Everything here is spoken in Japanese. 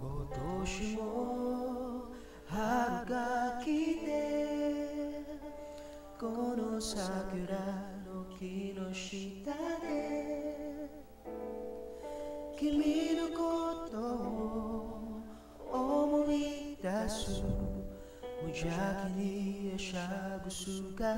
今年も春が来てこの桜の木の下で君のことを思い出す無邪気にしゃぐ姿。